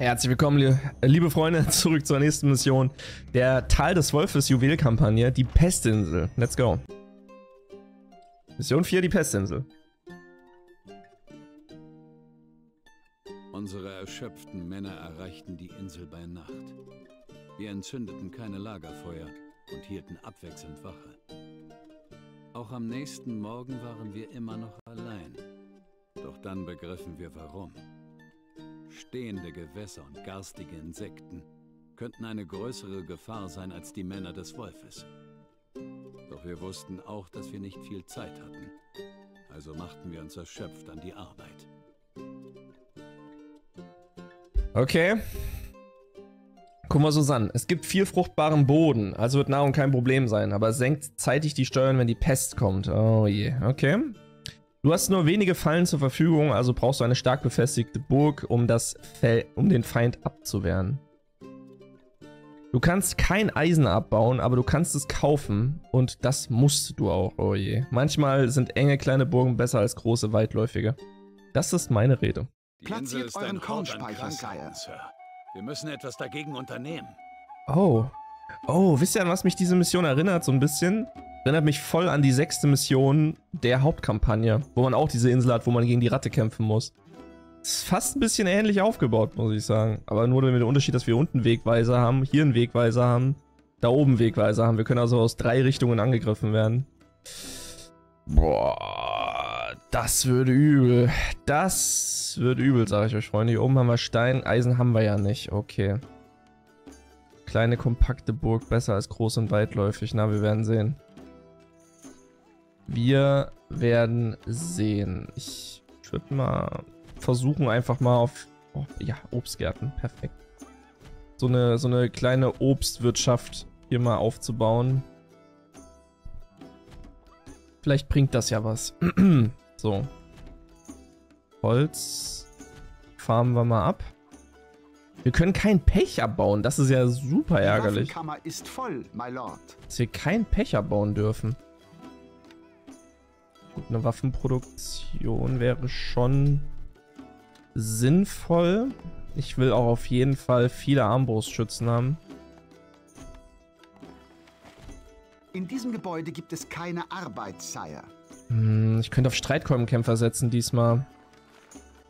Herzlich willkommen, liebe Freunde, zurück zur nächsten Mission. Der Tal des Wolfes Juwelkampagne, die Pestinsel. Let's go. Mission 4, die Pestinsel. Unsere erschöpften Männer erreichten die Insel bei Nacht. Wir entzündeten keine Lagerfeuer und hielten abwechselnd Wache. Auch am nächsten Morgen waren wir immer noch allein. Doch dann begriffen wir warum. Stehende Gewässer und garstige Insekten könnten eine größere Gefahr sein als die Männer des Wolfes. Doch wir wussten auch, dass wir nicht viel Zeit hatten. Also machten wir uns erschöpft an die Arbeit. Okay. Guck mal, Susanne. Es gibt viel fruchtbaren Boden, also wird Nahrung kein Problem sein, aber senkt zeitig die Steuern, wenn die Pest kommt. Oh je. Okay. Du hast nur wenige Fallen zur Verfügung, also brauchst du eine stark befestigte Burg, um, das um den Feind abzuwehren. Du kannst kein Eisen abbauen, aber du kannst es kaufen und das musst du auch, oh je. Manchmal sind enge kleine Burgen besser als große weitläufige. Das ist meine Rede. Die Insel ist ein Kornspeicher, Sir. Wir müssen etwas dagegen unternehmen. Oh. Oh, wisst ihr, an was mich diese Mission erinnert? So ein bisschen? Erinnert mich voll an die sechste Mission der Hauptkampagne, wo man auch diese Insel hat, wo man gegen die Ratte kämpfen muss. Ist fast ein bisschen ähnlich aufgebaut, muss ich sagen. Aber nur mit dem Unterschied, dass wir unten Wegweiser haben, hier einen Wegweiser haben, da oben Wegweiser haben. Wir können also aus drei Richtungen angegriffen werden. Boah, das würde übel. Das wird übel, sage ich euch, Freunde. Hier oben haben wir Stein, Eisen haben wir ja nicht. Okay. Kleine, kompakte Burg, besser als groß und weitläufig. Na, wir werden sehen. Wir werden sehen. Ich würde mal versuchen, einfach mal auf... Oh, ja, Obstgärten. Perfekt. So eine, so eine kleine Obstwirtschaft hier mal aufzubauen. Vielleicht bringt das ja was. so. Holz farmen wir mal ab. Wir können kein Pech abbauen. Das ist ja super ärgerlich. Die ist voll, my lord. Dass wir kein Pech abbauen dürfen. Gut, eine Waffenproduktion wäre schon sinnvoll. Ich will auch auf jeden Fall viele Armbrustschützen haben. In diesem Gebäude gibt es keine Arbeit, Sire. Hm, ich könnte auf Streitkolbenkämpfer setzen diesmal.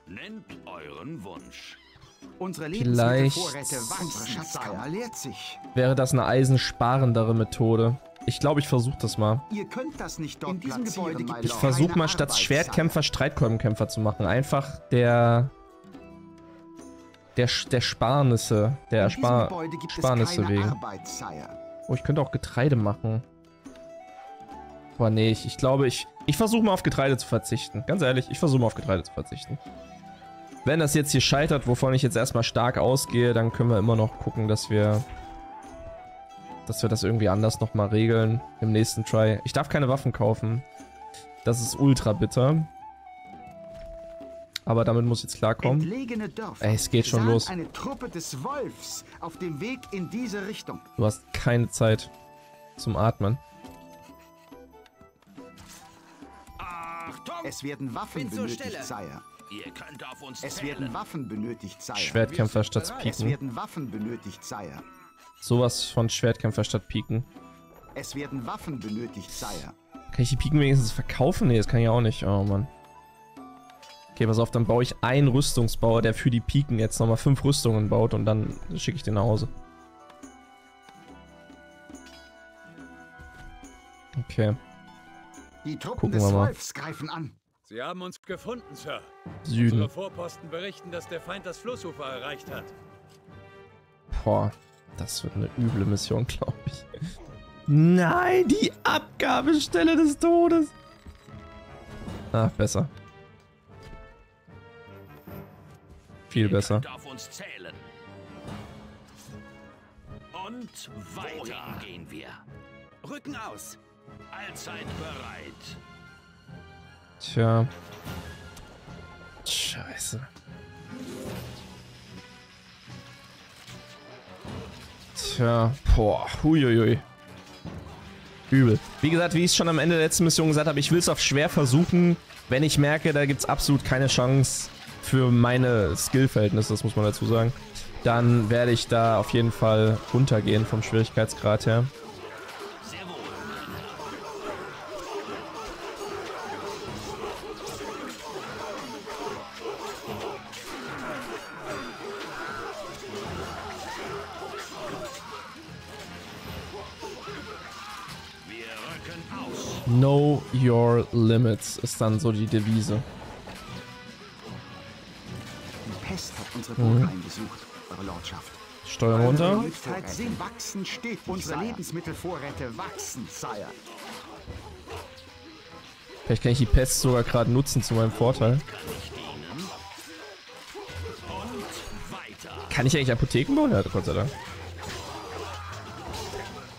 Nennt euren Wunsch. Unsere Vielleicht wäre das eine eisensparendere Methode. Ich glaube, ich versuche das mal. Ihr könnt das nicht dort In diesem Gebäude gibt Ich versuche mal statt Schwertkämpfer Streitkolbenkämpfer zu machen. Einfach der der, der Sparnisse, der Spar Sparnisse wegen. Oh, ich könnte auch Getreide machen. Boah, nee, ich, ich glaube, ich, ich versuche mal auf Getreide zu verzichten. Ganz ehrlich, ich versuche mal auf Getreide zu verzichten. Wenn das jetzt hier scheitert, wovon ich jetzt erstmal stark ausgehe, dann können wir immer noch gucken, dass wir dass wir das irgendwie anders nochmal regeln im nächsten Try. Ich darf keine Waffen kaufen. Das ist ultra bitter. Aber damit muss ich jetzt klarkommen. Ey, es geht schon los. Eine Truppe des Wolfs auf dem Weg in diese Richtung. Du hast keine Zeit zum Atmen. Achtung! Es werden Waffen benötigt, Sire. Ihr könnt auf uns Es werden Waffen benötigt, Sire. Schwertkämpfer statt Piken. Es werden Waffen benötigt, Sire. Sowas von Schwertkämpfer statt Piken. Es werden Waffen benötigt, Sire. Kann ich die Piken wenigstens verkaufen? Nee, das kann ich auch nicht. Oh, Mann. Okay, pass auf, dann baue ich einen Rüstungsbauer, der für die Piken jetzt nochmal fünf Rüstungen baut und dann schicke ich den nach Hause. Okay. Die Truppen Gucken des Wolfs greifen an. Sie haben uns gefunden, Sir. Süden. Unsere Vorposten berichten, dass der Feind das Flussufer erreicht hat. Boah, das wird eine üble Mission, glaube ich. Nein, die Abgabestelle des Todes. Ach, besser. Viel besser. Und weiter Wohin gehen wir. Rücken aus. Allzeit bereit. Tja. Scheiße. Tja, boah, huiuiui. Übel. Wie gesagt, wie ich es schon am Ende der letzten Mission gesagt habe, ich will es auf schwer versuchen. Wenn ich merke, da gibt es absolut keine Chance, für meine Skillverhältnisse, das muss man dazu sagen, dann werde ich da auf jeden Fall runtergehen vom Schwierigkeitsgrad her. Limits ist dann so die Devise. Die Pest hat unsere Burg Mhm. heimgesucht, Eure Lordschaft. Steuern runter. Wachsen stetig, Unsere. Lebensmittelvorräte wachsen, Sire. Vielleicht kann ich die Pest sogar gerade nutzen zu meinem Vorteil. Kann ich eigentlich Apotheken bauen? Ja, Gott sei Dank.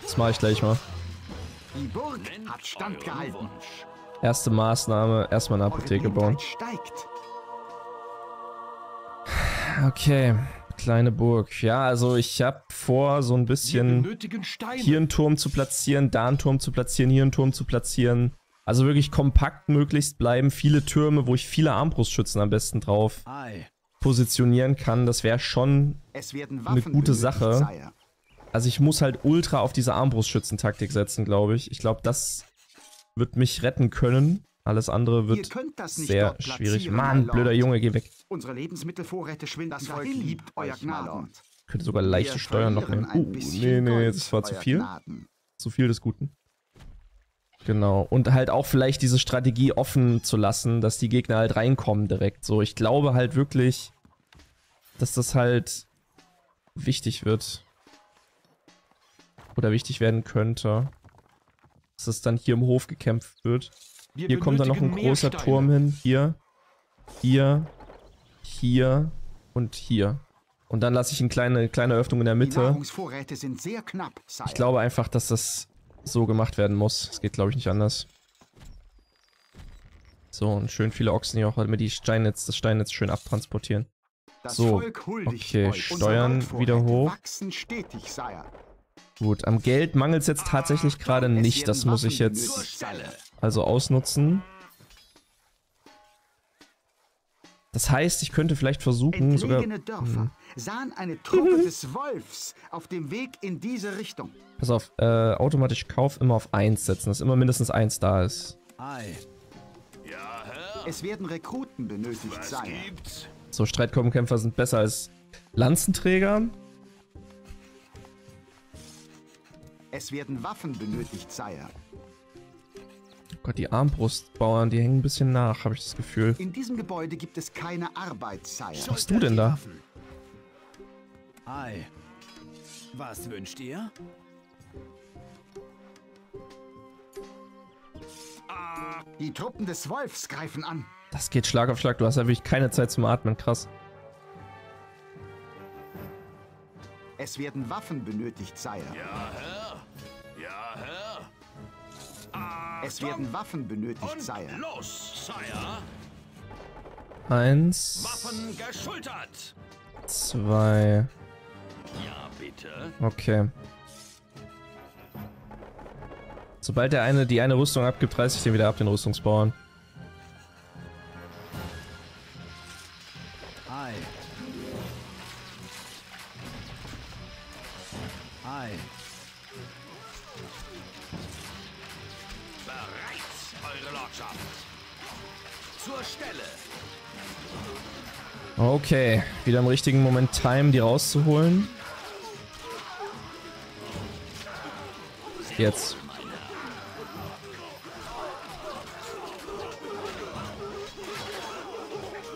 Das mache ich gleich mal. Die Burg hat standgehalten. Erste Maßnahme, erstmal eine Apotheke bauen. Steigt. Okay, kleine Burg. Ja, also ich habe vor, so ein bisschen hier einen Turm zu platzieren, da einen Turm zu platzieren, hier einen Turm zu platzieren. Also wirklich kompakt möglichst bleiben. Viele Türme, wo ich viele Armbrustschützen am besten drauf positionieren kann. Das wäre schon Eine gute Sache. Also ich muss halt ultra auf diese Armbrustschützen-Taktik setzen, glaube ich. Ich glaube, das wird mich retten können. Alles andere Ihr wird könnt das nicht sehr dort schwierig. Mann, blöder Junge, geh weg. Unsere Lebensmittelvorräte schwinden Das Volk dahin, liebt Euer euch, my Gnaden. Lord. Könnte sogar leichte Wir Steuern noch nehmen. Uh, nee, nee, das war zu viel. Gnaden. Zu viel des Guten. Genau. Und halt auch vielleicht diese Strategie offen zu lassen, dass die Gegner halt reinkommen direkt. So, ich glaube halt wirklich, dass das halt wichtig wird. Oder wichtig werden könnte. Dass es dann hier im Hof gekämpft wird. Wir Hier kommt dann noch ein großer Steine. Turm hin. Hier, hier, hier und hier. Und dann lasse ich eine kleine, kleine Öffnung in der Die Mitte. Nahrungsvorräte sind sehr knapp. Ich glaube einfach, dass das so gemacht werden muss. Es geht, glaube ich, nicht anders. So, und schön viele Ochsen hier auch, damit die Steinnetz, das Steinnetz schön abtransportieren. Das So, okay, Steuern wieder hoch. Gut, am Geld mangelt es jetzt tatsächlich gerade nicht. Das muss ich jetzt also ausnutzen. Das heißt, ich könnte vielleicht versuchen, sogar... Dörfer sahen eine Truppe des Wolfs auf dem Weg in diese Richtung. Pass auf, äh, automatisch Kauf immer auf 1 setzen, dass immer mindestens 1 da ist. Ei. Es werden Rekruten benötigt, Sire. So, Streitkolbenkämpfer sind besser als Lanzenträger. Es werden Waffen benötigt, Sire. Oh Gott, die Armbrustbauern, die hängen ein bisschen nach, habe ich das Gefühl. In diesem Gebäude gibt es keine Arbeit, Sire. Was machst du denn da? Ei. Was wünscht ihr? Die Truppen des Wolfs greifen an. Das geht Schlag auf Schlag. Du hast ja wirklich keine Zeit zum Atmen. Krass. Es werden Waffen benötigt, Sire. Es werden Waffen benötigt, Sire. Los, Sire! Eins, Waffen geschultert! zwei. Ja, bitte. Okay. Sobald der eine die eine Rüstung abgibt, reiß ich den wieder ab, den Rüstungsbauern. Okay, wieder im richtigen Moment Time, die rauszuholen. Jetzt.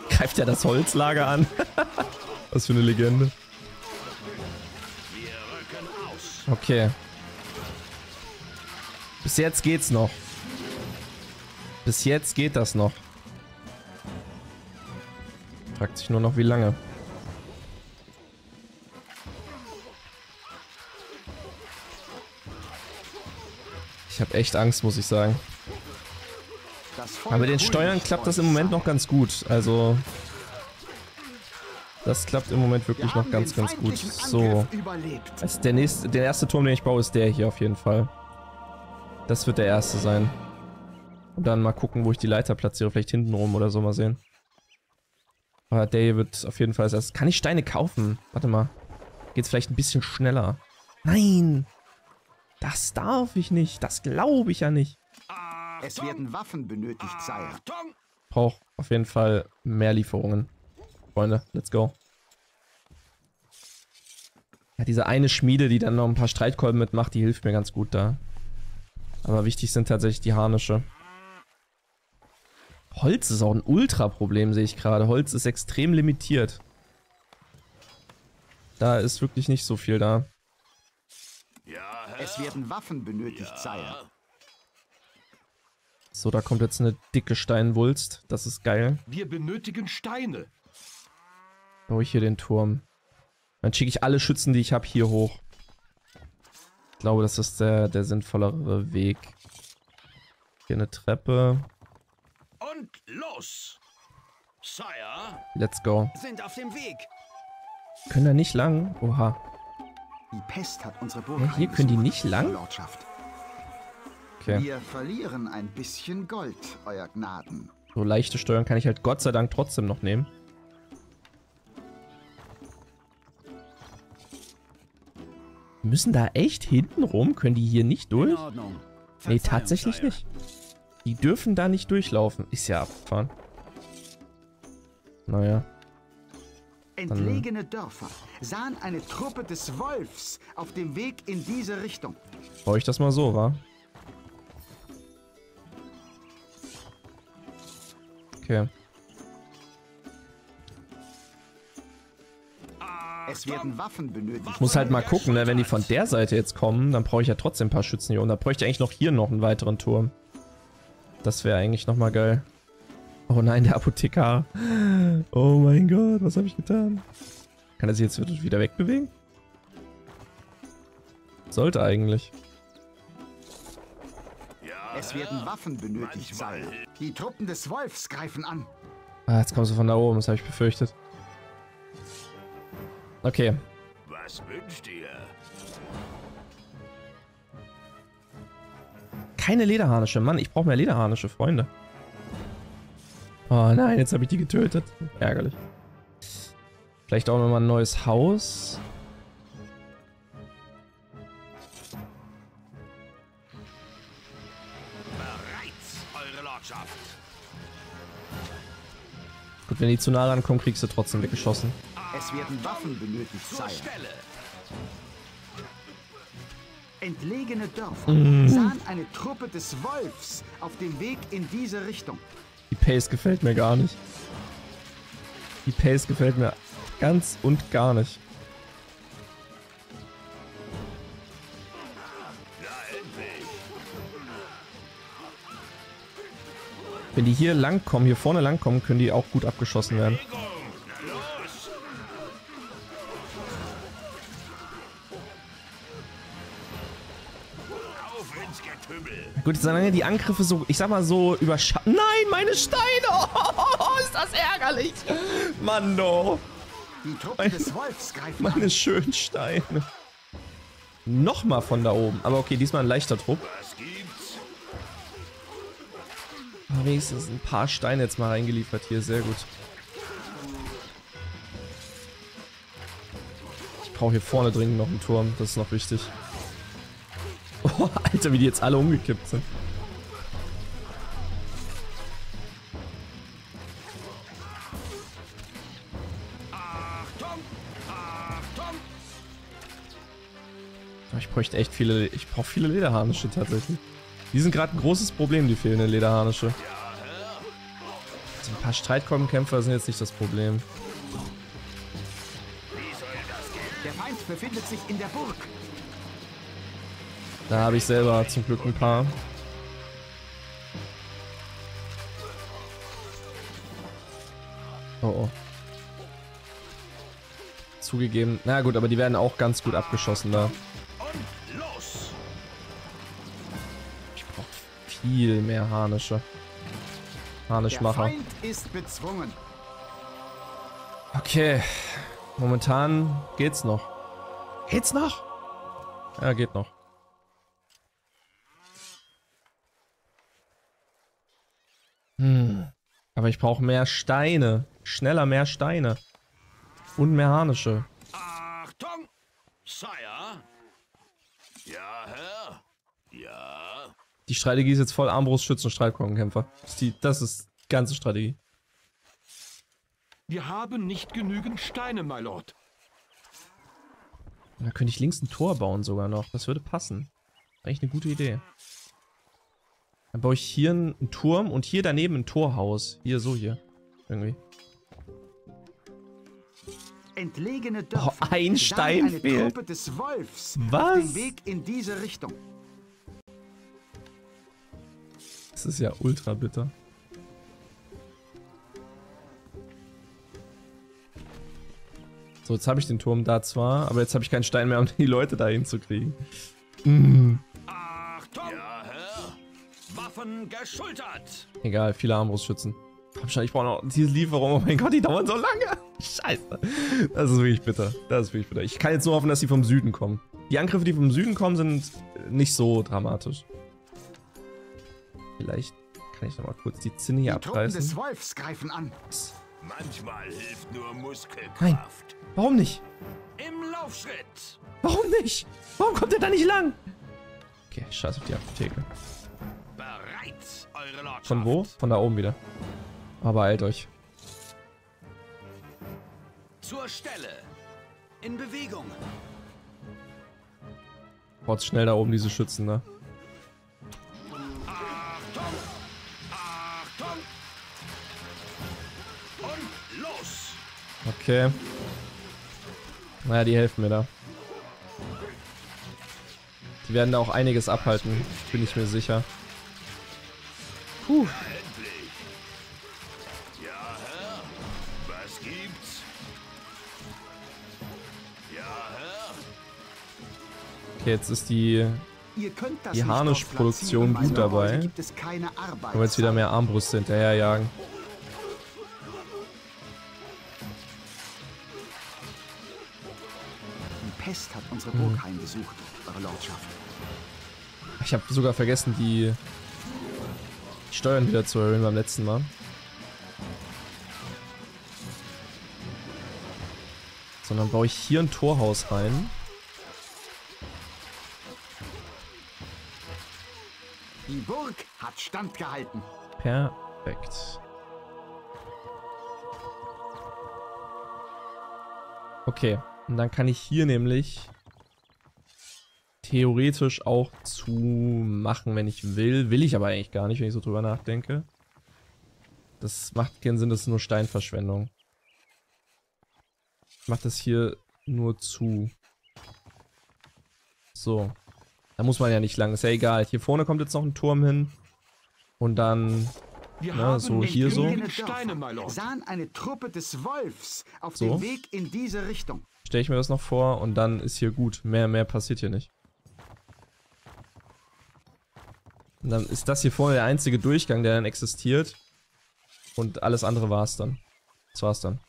Greift er das Holzlager an? Was für eine Legende. Okay. Bis jetzt geht's noch. Bis jetzt geht das noch. Fragt sich nur noch, wie lange. Ich habe echt Angst, muss ich sagen. Aber mit den Steuern klappt das im Moment noch ganz gut. Also. Das klappt im Moment Wir wirklich noch ganz, ganz gut. So. Also der, nächste, der erste Turm, den ich baue, ist der hier auf jeden Fall. Das wird der erste sein. Und dann mal gucken, wo ich die Leiter platziere. Vielleicht hinten rum oder so, mal sehen. Aber Day wird auf jeden Fall als erstes. Kann ich Steine kaufen? Warte mal. Geht's vielleicht ein bisschen schneller? Nein! Das darf ich nicht. Das glaube ich ja nicht. Es werden Waffen benötigt, Sire. Brauch auf jeden Fall mehr Lieferungen. Freunde, let's go. Ja, diese eine Schmiede, die dann noch ein paar Streitkolben mitmacht, die hilft mir ganz gut da. Aber wichtig sind tatsächlich die Harnische. Holz ist auch ein Ultra-Problem, sehe ich gerade. Holz ist extrem limitiert. Da ist wirklich nicht so viel da. Ja. Es werden Waffen benötigt, Sire. So, da kommt jetzt eine dicke Steinwulst. Das ist geil. Wir benötigen Steine. Baue ich hier den Turm. Dann schicke ich alle Schützen, die ich habe, hier hoch. Ich glaube, das ist der, der sinnvollere Weg. Hier eine Treppe. Los! Sire, Let's go. Sind auf dem Weg. Können da nicht lang? Oha. Die Pest hat unsere Burg Ja, hier können die nicht lang? Lordschaft. Okay. Wir verlieren ein bisschen Gold, Euer Gnaden. So leichte Steuern kann ich halt Gott sei Dank trotzdem noch nehmen. Müssen da echt hinten rum? Können die hier nicht durch? Nee, tatsächlich nicht. Die dürfen da nicht durchlaufen. Ist ja abgefahren. Naja. Entlegene Dörfer sahen eine Truppe des Wolfs auf dem Weg in diese Richtung. Baue ich das mal so, wa? Okay. Es werden Waffen benötigt. Ich muss halt mal gucken, ne? wenn die von der Seite jetzt kommen, dann brauche ich ja trotzdem ein paar Schützen hier. Und da bräuchte ich eigentlich noch hier noch einen weiteren Turm. Das wäre eigentlich nochmal geil. Oh nein, der Apotheker. Oh mein Gott, was habe ich getan? Kann er sich jetzt wieder wegbewegen? Sollte eigentlich. Es werden Waffen benötigt. Sire. Die Truppen des Wolfs greifen an. Ah, jetzt kommst du von da oben, das habe ich befürchtet. Okay, was wünscht ihr? Keine Lederharnische. Mann, ich brauche mehr Lederharnische, Freunde. Oh nein, jetzt habe ich die getötet. Ärgerlich. Vielleicht auch nochmal ein neues Haus. Bereit, Eure Lordschaft. Gut, wenn die zu nah rankommen, kriegst du trotzdem weggeschossen. Es werden Waffen benötigt, Zur Sire. Entlegene Dörfer Mhm. sahen eine Truppe des Wolfs auf dem Weg in diese Richtung. Die Pace gefällt mir gar nicht. Die Pace gefällt mir ganz und gar nicht. Wenn die hier langkommen, hier vorne langkommen, können die auch gut abgeschossen werden. Gut, solange die Angriffe so, ich sag mal so, überschatten. Nein, meine Steine! Oh, ist das ärgerlich! Mann, greifen Meine an. schönen Steine. Nochmal von da oben. Aber okay, diesmal ein leichter Trupp. Aber wenigstens ein paar Steine jetzt mal reingeliefert hier. Sehr gut. Ich brauche hier vorne dringend noch einen Turm. Das ist noch wichtig. Alter, wie die jetzt alle umgekippt sind. Ich bräuchte echt viele. Ich brauche viele Lederharnische tatsächlich. Die sind gerade ein großes Problem, die fehlenden Lederharnische. Also ein paar Streitkolbenkämpfer sind jetzt nicht das Problem. Der Feind befindet sich in der Burg. Da habe ich selber zum Glück ein paar. Oh oh. Zugegeben. Na gut, aber die werden auch ganz gut abgeschossen da. Ich brauche viel mehr Harnische. Harnischmacher. Okay. Momentan geht's noch. Geht's noch? Ja, geht noch. Aber ich brauche mehr Steine. schneller mehr Steine. Und mechanische. Achtung! Sire! Ja, Herr? Ja? Die Strategie ist jetzt voll Armbrust, Schützen, Streitkolbenkämpfer. Das ist, die, das ist die ganze Strategie. Wir haben nicht genügend Steine, my Lord. Da könnte ich links ein Tor bauen sogar noch. Das würde passen. Eigentlich eine gute Idee. Dann baue ich hier einen Turm und hier daneben ein Torhaus. Hier, so hier. Irgendwie. Entlegene Dörfer Oh, ein Stein eine fehlt. Truppe des Wolfs Was? Weg in diese Richtung. Das ist ja ultra bitter. So, jetzt habe ich den Turm da zwar, aber jetzt habe ich keinen Stein mehr, um die Leute da hinzukriegen. Achtung! Geschultert! Egal, viele Armbrustschützen. Komm schon, ich brauche noch diese Lieferung. Oh mein Gott, die dauern so lange. Scheiße. Das ist wirklich bitter. Das ist wirklich bitter. Ich kann jetzt nur hoffen, dass die vom Süden kommen. Die Angriffe, die vom Süden kommen, sind nicht so dramatisch. Vielleicht kann ich noch mal kurz die Zinne hier Die Truppen des abreißen. Wolfs greifen an. Manchmal hilft nur Muskelkraft. Nein. Warum nicht? Im Laufschritt! Warum nicht? Warum kommt er da nicht lang? Okay, scheiß auf die Apotheke. Von wo? Von da oben wieder. Aber eilt euch. Zur Stelle. In Bewegung. Haut schnell da oben diese Schützen, ne? Achtung! Achtung! Und los! Okay. Naja, die helfen mir da. Die werden da auch einiges abhalten, bin ich mir sicher. Puh. Endlich! Ja, Herr? Was gibt's? Ja, Herr? Okay, jetzt ist die... Ihr könnt das Die Harnischproduktion gut dabei. Heute gibt es keine Arbeit. Können wir jetzt wieder mehr Armbrüste hinterherjagen. Die Pest hat unsere Hm. Burg heimgesucht, Eure Lordschaft. Ich habe sogar vergessen, die Steuern wieder zu erhöhen beim letzten Mal. Sondern baue ich hier ein Torhaus rein. Die Burg hat standgehalten. Perfekt. Okay, und dann kann ich hier nämlich theoretisch auch zu machen, wenn ich will. Will ich aber eigentlich gar nicht, wenn ich so drüber nachdenke. Das macht keinen Sinn, das ist nur Steinverschwendung. Ich mach das hier nur zu. So. Da muss man ja nicht lang, ist ja egal. Hier vorne kommt jetzt noch ein Turm hin. Und dann Wir Na, haben so hier so. Dörfer sahen eine Truppe des Wolfs auf So. dem Weg in diese Richtung. stelle ich mir das noch vor und dann ist hier gut. Mehr, mehr passiert hier nicht. Und dann ist das hier vorne der einzige Durchgang, der dann existiert. Und alles andere war's dann. Das war's dann.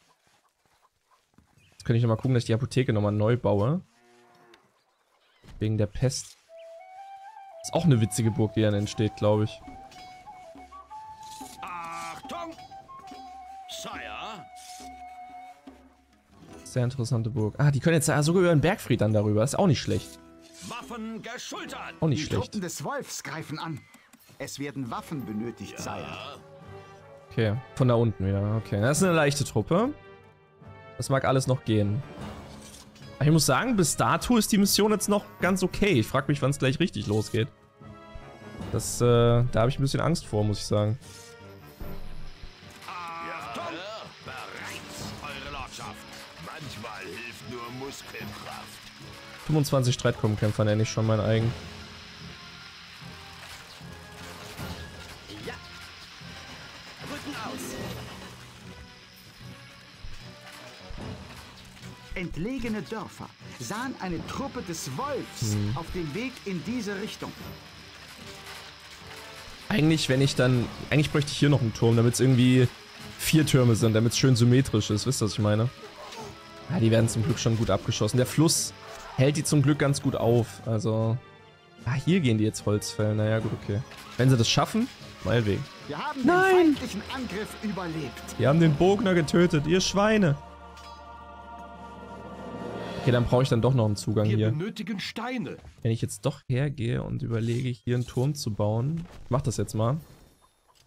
Jetzt könnte ich nochmal gucken, dass ich die Apotheke nochmal neu baue. Wegen der Pest. Ist auch eine witzige Burg, die dann entsteht, glaube ich. Achtung! Sire! Sehr interessante Burg. Ah, die können jetzt ah, sogar über den Bergfried dann darüber. Ist auch nicht schlecht. Waffen geschultert! Auch Die nicht schlecht. Truppen des Wolfs greifen an. Es werden Waffen benötigt, Sire. Okay, von da unten wieder. Okay, das ist eine leichte Truppe. Das mag alles noch gehen. Ich muss sagen, bis dato ist die Mission jetzt noch ganz okay. Ich frage mich, wann es gleich richtig losgeht. Das, äh, da habe ich ein bisschen Angst vor, muss ich sagen. Achtung! Bereit, eure Lordschaft! Manchmal hilft nur Muskelkraft. 25 Streitkolbenkämpfer nenne ich schon mein eigen. Ja. Rücken aus. Entlegene Dörfer sahen eine Truppe des Wolfs Hm. auf dem Weg in diese Richtung. Eigentlich, wenn ich dann... Eigentlich bräuchte ich hier noch einen Turm, damit es irgendwie vier Türme sind, damit es schön symmetrisch ist. Wisst ihr, was ich meine? Ja, die werden zum Glück schon gut abgeschossen. Der Fluss hält die zum Glück ganz gut auf. Also... Ah, hier gehen die jetzt Holz fällen. Naja, gut, okay. Wenn sie das schaffen, meinetwegen. Wir haben Nein! den feindlichen Angriff überlebt. Die haben den Bogner getötet, ihr Schweine. Okay, dann brauche ich dann doch noch einen Zugang Wir hier. benötigen Steine. Wenn ich jetzt doch hergehe und überlege, hier einen Turm zu bauen, ich mach das jetzt mal,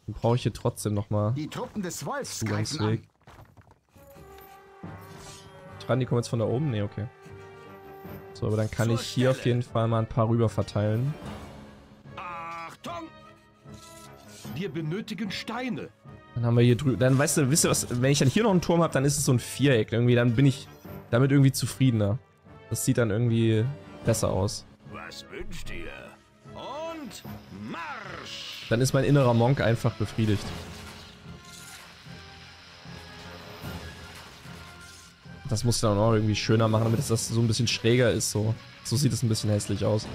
dann brauche ich hier trotzdem nochmal Die Truppen des Wolfs greifen Zugangsweg. an. Dran, die kommen jetzt von da oben? Nee, okay. So, aber dann kann ich hier auf jeden Fall mal ein paar rüber verteilen. Achtung! Wir benötigen Steine. Dann haben wir hier drüben, dann weißt du, wisst ihr was, wenn ich dann hier noch einen Turm habe, dann ist es so ein Viereck irgendwie, dann bin ich damit irgendwie zufriedener. Das sieht dann irgendwie besser aus. Was wünscht ihr? Und Marsch! Dann ist mein innerer Monk einfach befriedigt. Das muss ich dann auch irgendwie schöner machen, damit es das so ein bisschen schräger ist. So, so sieht es ein bisschen hässlich aus.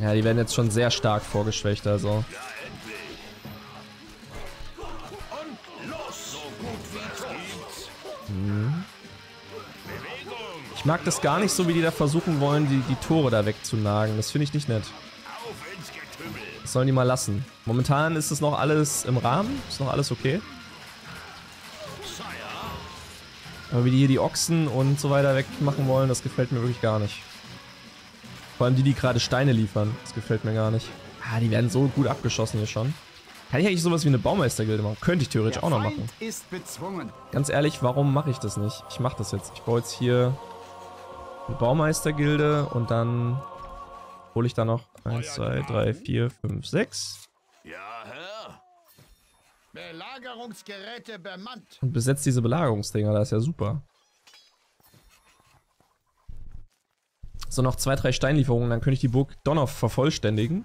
Ja, die werden jetzt schon sehr stark vorgeschwächt, also. Bewegung! Ich mag das gar nicht so, wie die da versuchen wollen, die, die Tore da wegzunagen. Das finde ich nicht nett. Das sollen die mal lassen. Momentan ist es noch alles im Rahmen. Ist noch alles okay. Aber wie die hier die Ochsen und so weiter wegmachen wollen, das gefällt mir wirklich gar nicht. Vor allem die, die gerade Steine liefern. Das gefällt mir gar nicht. Ah, die werden so gut abgeschossen hier schon. Kann ich eigentlich sowas wie eine Baumeistergilde machen? Könnte ich theoretisch Der auch noch machen. Ganz ehrlich, warum mache ich das nicht? Ich mache das jetzt. Ich baue jetzt hier eine Baumeistergilde und dann hole ich da noch 1, 2, 3, 4, 5, 6 Ja, Herr! Belagerungsgeräte bemannt. und besetzt diese Belagerungsdinger. Das ist ja super. So, noch zwei, drei Steinlieferungen, dann könnte ich die Burg Donner vervollständigen.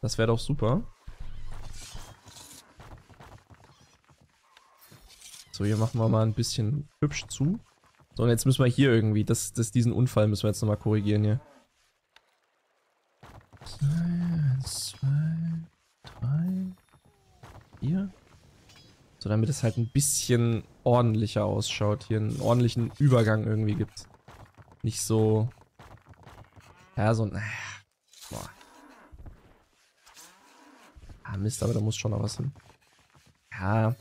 Das wäre doch super. So, hier machen wir mal ein bisschen hübsch zu. So, und jetzt müssen wir hier irgendwie, das, das, diesen Unfall müssen wir jetzt nochmal korrigieren hier. Eins, zwei, drei, vier. So, damit es halt ein bisschen ordentlicher ausschaut. Hier einen ordentlichen Übergang irgendwie gibt. Nicht so... Ja, so ein... äh, Boah. Ah, Mist, aber da muss schon noch was hin. Ja.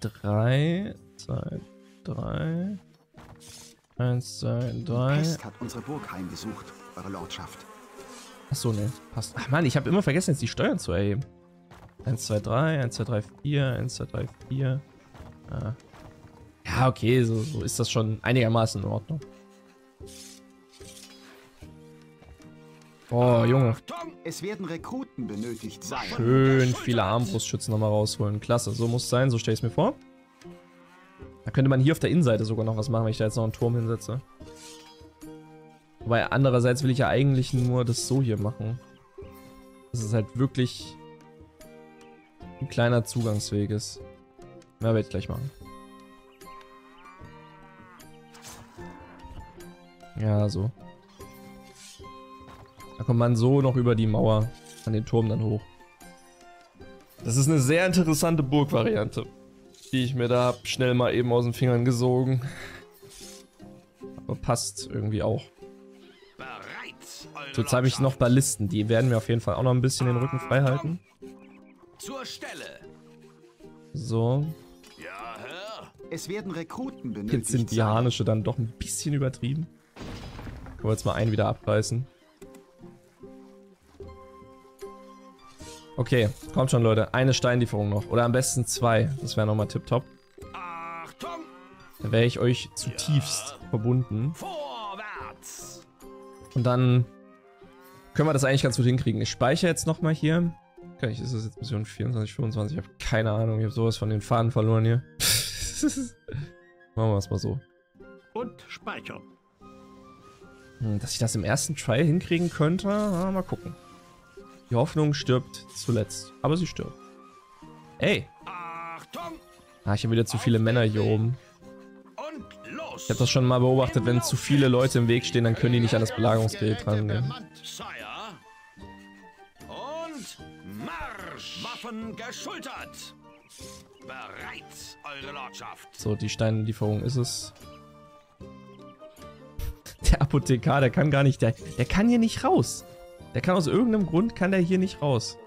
Drei, zwei, drei. Eins, zwei, drei. Pest hat unsere Burg heimgesucht, Eure Lordschaft. Achso, ne, passt. Ach man, ich habe immer vergessen, jetzt die Steuern zu erheben. 1, 2, 3, 1, 2, 3, 4, 1, 2, 3, 4. Ah. Ja, okay, so, so ist das schon einigermaßen in Ordnung. Oh, Junge. Es werden Rekruten benötigt sein. Schön viele Armbrustschützen nochmal rausholen. Klasse, so muss es sein, so stelle ich es mir vor. Da könnte man hier auf der Innenseite sogar noch was machen, wenn ich da jetzt noch einen Turm hinsetze. Wobei andererseits will ich ja eigentlich nur das so hier machen. Dass es halt wirklich ein kleiner Zugangsweg ist. Ja, werde ich gleich machen. Ja, so. Da kommt man so noch über die Mauer an den Turm dann hoch. Das ist eine sehr interessante Burgvariante, die ich mir da schnell mal eben aus den Fingern gesogen. Aber passt irgendwie auch. So, jetzt habe ich noch Ballisten, die werden mir auf jeden Fall auch noch ein bisschen den Rücken frei halten. Zur Stelle! So, Ja, Herr! Es werden Rekruten benötigt jetzt sind die. Harnische dann doch ein bisschen übertrieben. Können wir jetzt mal einen wieder abreißen. Okay, kommt schon Leute, eine Steinlieferung noch. Oder am besten zwei, das wäre nochmal tipptopp. Achtung! Da wäre ich euch zutiefst verbunden. Vorwärts! Und dann können wir das eigentlich ganz gut hinkriegen. Ich speichere jetzt nochmal hier. Okay, ist das jetzt Mission 24, 25? Ich habe keine Ahnung. Ich habe sowas von den Faden verloren hier. Machen wir es mal so. Und speichern. Hm, Dass ich das im ersten Try hinkriegen könnte, mal gucken. Die Hoffnung stirbt zuletzt. Aber sie stirbt. Ey! Achtung! Ah, ich habe wieder zu viele Männer hier oben. Und los! Ich habe das schon mal beobachtet, wenn zu viele Leute im Weg stehen, dann können die nicht an das Belagerungsgerät rangehen. Und Marsch! Waffen geschultert! Bereit, Eure Lordschaft! So, die Steinlieferung ist es. Der Apothekar, der kann gar nicht, der, der kann hier nicht raus. Der kann aus irgendeinem Grund, kann der hier nicht raus.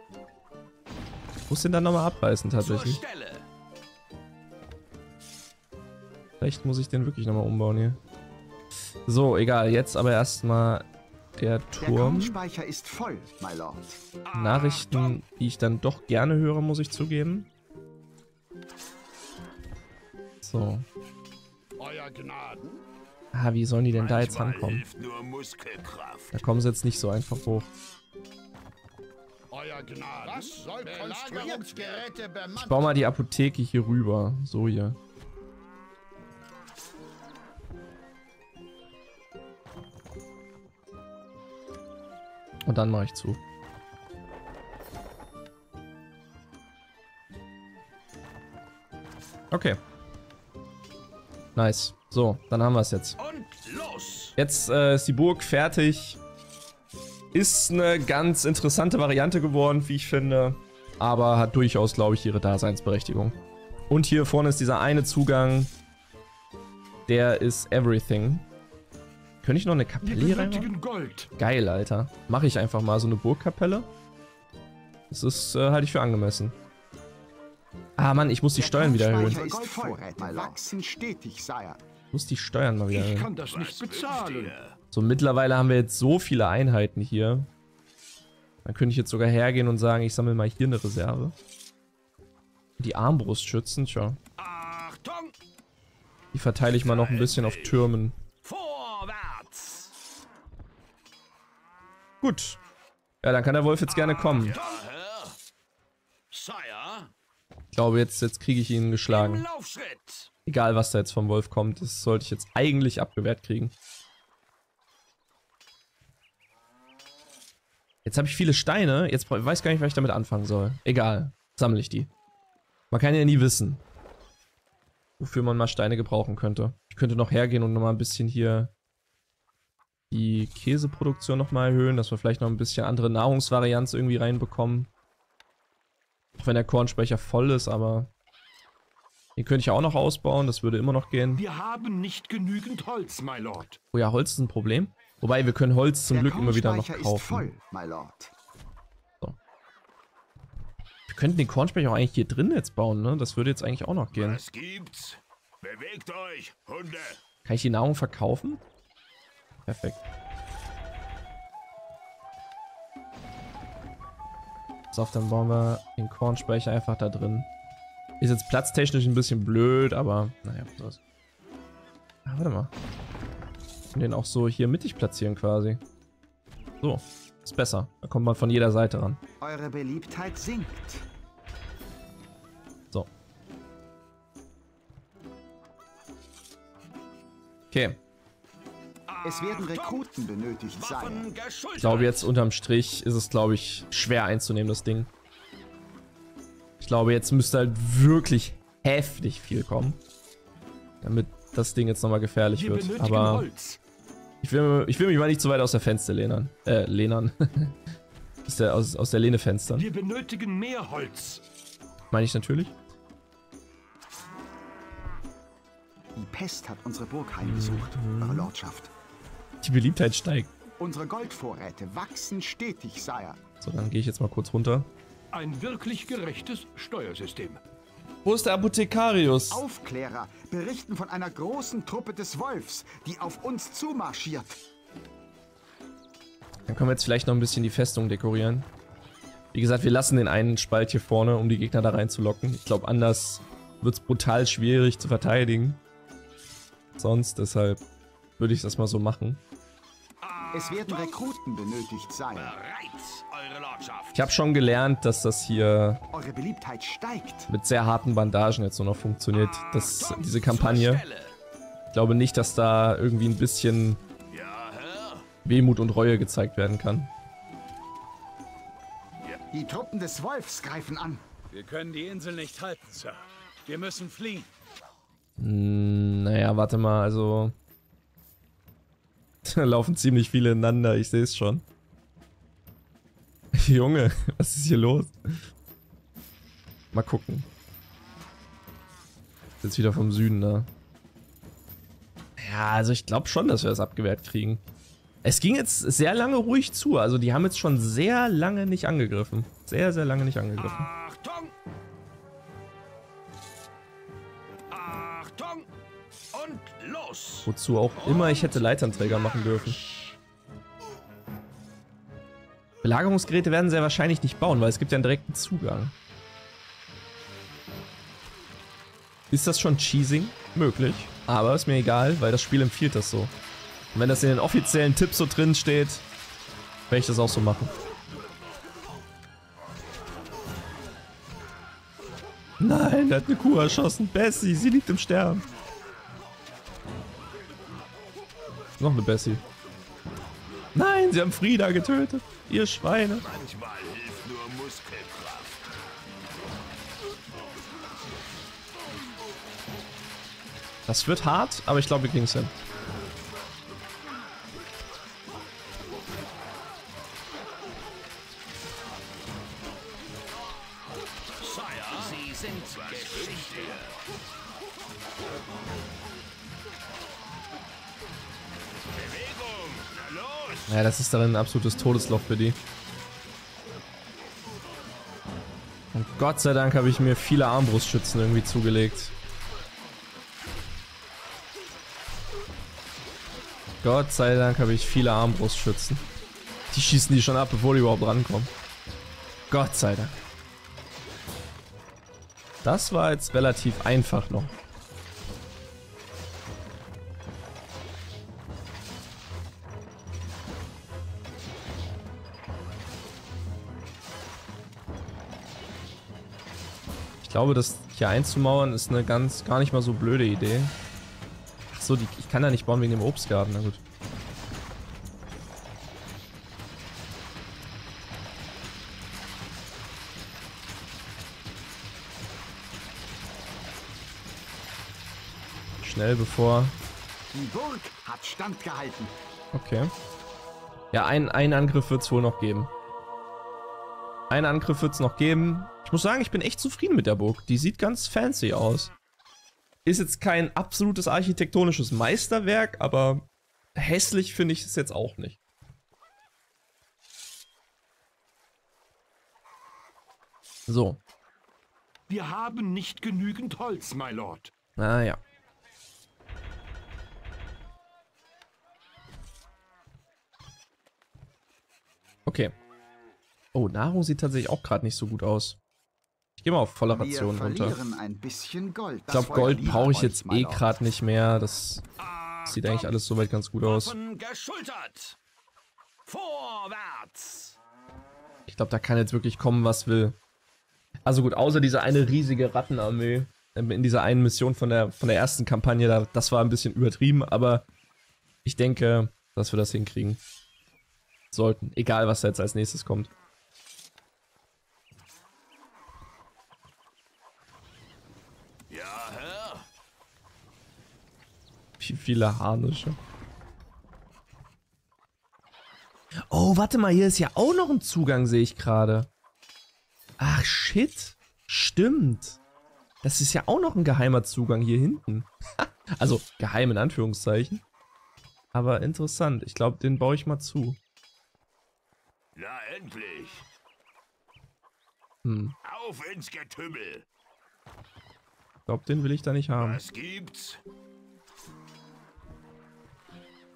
Ich muss den dann nochmal abbeißen Zur tatsächlich. Vielleicht muss ich den wirklich nochmal umbauen hier. So, egal, jetzt aber erstmal der Der Turm. Kornspeicher ist voll, my lord. Nachrichten, die ich dann doch gerne höre, muss ich zugeben. So. Euer Gnaden. Ah, wie sollen die denn da jetzt rankommen? Da kommen sie jetzt nicht so einfach hoch. Euer Gnaden. Was soll Konstruierungsgeräte Ich baue mal die Apotheke hier rüber. So hier. Und dann mache ich zu. Okay. Nice. So, dann haben wir es jetzt. Und los! Jetzt äh, ist die Burg fertig. Ist eine ganz interessante Variante geworden, wie ich finde. Aber hat durchaus, glaube ich, ihre Daseinsberechtigung. Und hier vorne ist dieser eine Zugang. Der ist everything. Könnte ich noch eine Kapelle hier Gold. Geil, Alter. Mache ich einfach mal so eine Burgkapelle. Das ist, äh, halte ich für angemessen. Ah, Mann, ich muss die Steuern wieder erhöhen. Muss die Steuern mal wieder Ich kann das nicht bezahlen. So, mittlerweile haben wir jetzt so viele Einheiten hier. Dann könnte ich jetzt sogar hergehen und sagen, ich sammle mal hier eine Reserve. Die Armbrustschützen, tja. Achtung! Die verteile ich mal noch ein bisschen auf Türmen. Vorwärts! Gut. Ja, dann kann der Wolf jetzt gerne kommen. Ich glaube, jetzt, jetzt kriege ich ihn geschlagen. Laufschritt! Egal, was da jetzt vom Wolf kommt, das sollte ich jetzt eigentlich abgewehrt kriegen. Jetzt habe ich viele Steine. Jetzt bra- ich weiß gar nicht, was ich damit anfangen soll. Egal. Sammle ich die. Man kann ja nie wissen, wofür man mal Steine gebrauchen könnte. Ich könnte noch hergehen und nochmal ein bisschen hier die Käseproduktion nochmal erhöhen, dass wir vielleicht noch ein bisschen andere Nahrungsvarianz irgendwie reinbekommen. Auch wenn der Kornspeicher voll ist, aber den könnte ich auch noch ausbauen, das würde immer noch gehen. Wir haben nicht genügend Holz, my lord. Oh ja, Holz ist ein Problem. Wobei, wir können Holz zum Der Glück immer wieder noch Kornspeicher ist kaufen. voll, my lord. Wir könnten den Kornspeicher auch eigentlich hier drin jetzt bauen, ne? Das würde jetzt eigentlich auch noch gehen. Was gibt's? Bewegt euch, Hunde! Kann ich die Nahrung verkaufen? Perfekt. So, dann bauen wir den Kornspeicher einfach da drin. Ist jetzt platztechnisch ein bisschen blöd, aber naja, was. Ah, warte mal. Und den auch so hier mittig platzieren quasi. So, ist besser. Da kommt man von jeder Seite ran. Eure Beliebtheit sinkt. So. Okay. Es werden Rekruten benötigt, geschultert! Ich glaube, jetzt unterm Strich ist es, glaube ich, schwer einzunehmen, das Ding. Ich glaube, jetzt müsste halt wirklich heftig viel kommen. Damit das Ding jetzt nochmal gefährlich Wir wird. Aber Holz. ich will, ich will mich mal nicht zu weit aus der Fenster lehnern. Äh, lehnern. aus, der, aus, aus der Lehne fenstern. Wir benötigen mehr Holz. Meine ich natürlich. Die Pest hat unsere Burg heimgesucht, Eure Lordschaft. Die Beliebtheit steigt. Unsere Goldvorräte wachsen stetig, Sire. So, dann gehe ich jetzt mal kurz runter. Ein wirklich gerechtes Steuersystem. Wo ist der Apothekarius? Aufklärer berichten von einer großen Truppe des Wolfs, die auf uns zumarschiert. Dann können wir jetzt vielleicht noch ein bisschen die Festung dekorieren. Wie gesagt, wir lassen den einen Spalt hier vorne, um die Gegner da reinzulocken. Ich glaube, anders wird es brutal schwierig zu verteidigen. Sonst, deshalb würde ich das mal so machen. Es werden Rekruten benötigt, Sire. Bereit, Eure Lordschaft! Ich habe schon gelernt, dass das hier Eure Beliebtheit steigt. mit sehr harten Bandagen jetzt nur noch funktioniert. Das, diese Kampagne. Ich glaube nicht, dass da irgendwie ein bisschen! Wehmut und Reue gezeigt werden kann. Die Truppen des Wolfs greifen an. Wir können die Insel nicht halten, Sir. Wir müssen fliehen. Hm, Naja, warte mal, also... Da laufen ziemlich viele ineinander, ich sehe es schon. Junge, was ist hier los? Mal gucken. Jetzt wieder vom Süden da. Ja, also ich glaube schon, dass wir das abgewehrt kriegen. Es ging jetzt sehr lange ruhig zu. Also die haben jetzt schon sehr lange nicht angegriffen. Sehr, sehr lange nicht angegriffen. Achtung! Achtung! Und los! Wozu auch immer ich hätte Leitanträger machen dürfen. Belagerungsgeräte werden sie ja wahrscheinlich nicht bauen, weil es gibt ja einen direkten Zugang. Ist das schon Cheesing? Möglich. Aber ist mir egal, weil das Spiel empfiehlt das so. Und wenn das in den offiziellen Tipps so drin steht, werde ich das auch so machen. Nein, der hat eine Kuh erschossen. Bessie, sie liegt im Sterben. Noch eine Bessie. Nein, sie haben Frieda getötet. Ihr Schweine. Manchmal hilft nur Muskelkraft. Das wird hart, aber ich glaube, wir kriegen es hin. Dann ein absolutes Todesloch für die. Und Gott sei Dank habe ich mir viele Armbrustschützen irgendwie zugelegt. Gott sei Dank habe ich viele Armbrustschützen. Die schießen die schon ab, bevor die überhaupt rankommen. Gott sei Dank. Das war jetzt relativ einfach noch. Glaube, das hier einzumauern ist eine ganz, gar nicht mal so blöde Idee. Ach so, die, ich kann da nicht bauen wegen dem Obstgarten, na gut. Schnell bevor... Die Burg hat standgehalten. Okay. Ja, ein, einen Angriff wird es wohl noch geben. Einen Angriff wird es noch geben. Ich muss sagen, ich bin echt zufrieden mit der Burg. Die sieht ganz fancy aus. Ist jetzt kein absolutes architektonisches Meisterwerk, aber hässlich finde ich es jetzt auch nicht. So. Wir haben nicht genügend Holz, my lord. Naja. Okay. Oh, Nahrung sieht tatsächlich auch gerade nicht so gut aus. Ich gehe mal auf volle Wir Ration runter. verlieren ein bisschen Gold. Ich glaube, Gold brauche ich jetzt eh gerade nicht mehr. Das sieht eigentlich alles soweit ganz gut aus. Waffen geschultert! Vorwärts! Ich glaube, da kann jetzt wirklich kommen, was will. Also gut, außer diese eine riesige Rattenarmee ähm, in dieser einen Mission von der, von der ersten Kampagne, da, das war ein bisschen übertrieben, aber ich denke, dass wir das hinkriegen. Sollten. Egal, was da jetzt als nächstes kommt. Wie viele Harnische. Oh, warte mal, hier ist ja auch noch ein Zugang, sehe ich gerade. Ach, shit. Stimmt. Das ist ja auch noch ein geheimer Zugang hier hinten. also, geheim in Anführungszeichen. Aber interessant. Ich glaube, den baue ich mal zu. Na endlich. Hm. Auf ins Getümmel. Ich glaube, den will ich da nicht haben. Was gibt's?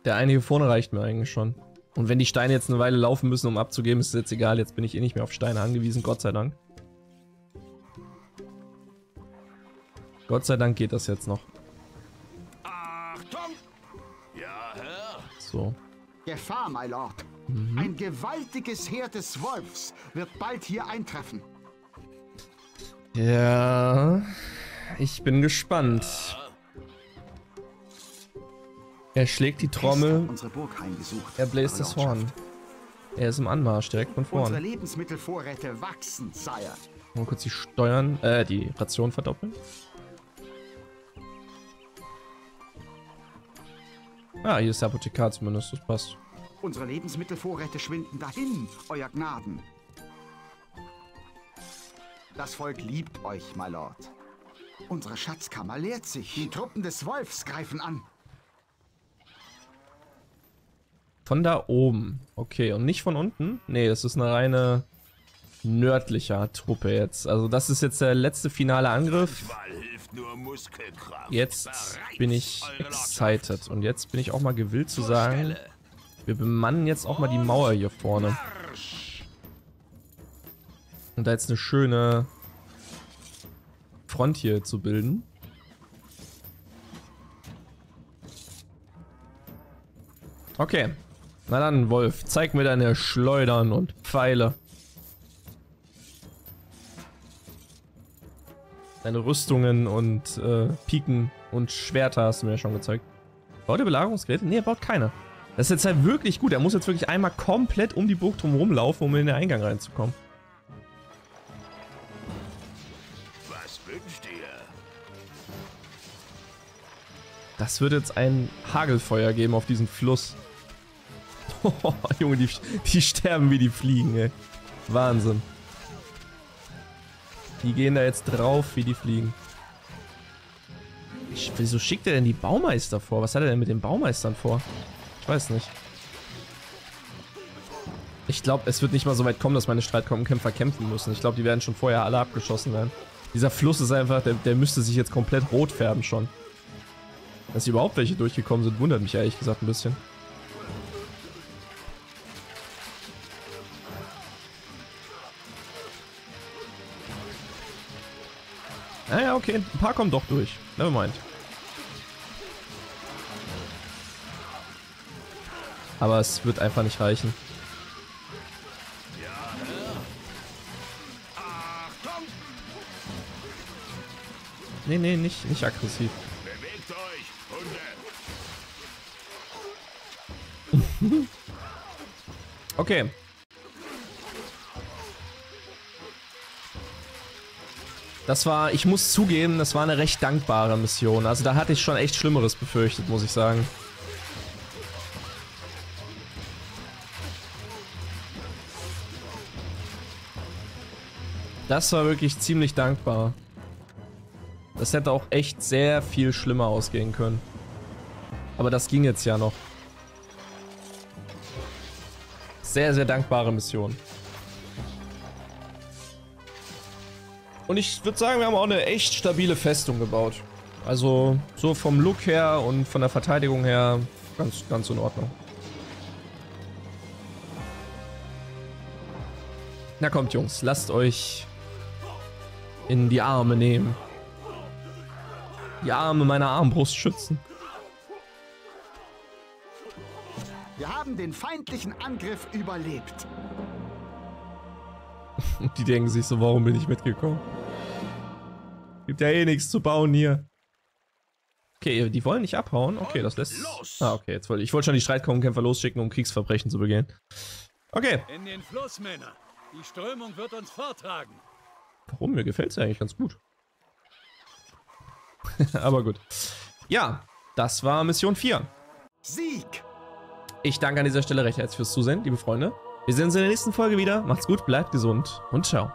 Der eine hier vorne reicht mir eigentlich schon. Und wenn die Steine jetzt eine Weile laufen müssen, um abzugeben, ist es jetzt egal. Jetzt bin ich eh nicht mehr auf Steine angewiesen, Gott sei Dank. Gott sei Dank geht das jetzt noch. Achtung! Ja, Herr. So. Gefahr, my lord. Mhm. Ein gewaltiges Heer des Wolfs wird bald hier eintreffen. Ja, ich bin gespannt. Er schlägt die Trommel, unsere er bläst das Horn. Er ist im Anmarsch, direkt von Unsere vorn. Lebensmittelvorräte wachsen, Sire. Mal kurz die Steuern, äh, die Ration verdoppeln. Ah, hier ist der Apothekar zumindest, das passt. Unsere Lebensmittelvorräte schwinden dahin, Euer Gnaden. Das Volk liebt euch, my Lord. Unsere Schatzkammer leert sich. Die Truppen des Wolfs greifen an. Von da oben. Okay, und nicht von unten? Nee, das ist eine reine nördlicher Truppe jetzt. Also das ist jetzt der letzte finale Angriff. Jetzt bin ich excited. Und jetzt bin ich auch mal gewillt zu sagen, wir bemannen jetzt auch mal die Mauer hier vorne. Und da jetzt eine schöne Front hier zu bilden. Okay. Na dann, Wolf, zeig mir deine Schleudern und Pfeile. Deine Rüstungen und äh, Piken und Schwerter hast du mir ja schon gezeigt. Baut er Belagerungsgeräte? Nee, er baut keine. Das ist jetzt halt wirklich gut. Er muss jetzt wirklich einmal komplett um die Burg drumherum laufen, um in den Eingang reinzukommen. Was wünscht ihr? Das wird jetzt ein Hagelfeuer geben auf diesen Fluss. Junge, die, die sterben wie die Fliegen, ey. Wahnsinn. Die gehen da jetzt drauf wie die Fliegen. Ich, wieso schickt er denn die Baumeister vor? Was hat er denn mit den Baumeistern vor? Ich weiß nicht. Ich glaube, es wird nicht mal so weit kommen, dass meine Streitkolbenkämpfer kämpfen müssen. Ich glaube, die werden schon vorher alle abgeschossen werden. Dieser Fluss ist einfach, der, der müsste sich jetzt komplett rot färben schon. Dass hier überhaupt welche durchgekommen sind, wundert mich ehrlich gesagt ein bisschen. Okay, ein paar kommen doch durch. Nevermind. Aber es wird einfach nicht reichen. Nee, nee, nicht, nicht aggressiv. Bewegt euch, Hunde! Okay. Das war, ich muss zugeben, das war eine recht dankbare Mission. Also da hatte ich schon echt Schlimmeres befürchtet, muss ich sagen. Das war wirklich ziemlich dankbar. Das hätte auch echt sehr viel schlimmer ausgehen können. Aber das ging jetzt ja noch. Sehr, sehr dankbare Mission. Und ich würde sagen, wir haben auch eine echt stabile Festung gebaut. Also so vom Look her und von der Verteidigung her ganz, ganz in Ordnung. Na kommt Jungs, lasst euch in die Arme nehmen. Die Arme meiner Armbrust schützen. Wir haben den feindlichen Angriff überlebt. Und die denken sich so, warum bin ich mitgekommen? Gibt ja eh nichts zu bauen hier. Okay, die wollen nicht abhauen. Okay, das lässt... Los! Ah, okay, jetzt wollte ich wollte schon die Streitkolbenkämpfer losschicken, um Kriegsverbrechen zu begehen. Okay, In den Fluss, Männer. Die Strömung wird uns vortragen. warum? Mir gefällt es eigentlich ganz gut. Aber gut. Ja, das war Mission 4. Sieg! Ich danke an dieser Stelle recht herzlich fürs Zusehen, liebe Freunde. Wir sehen uns in der nächsten Folge wieder. Macht's gut, bleibt gesund und ciao.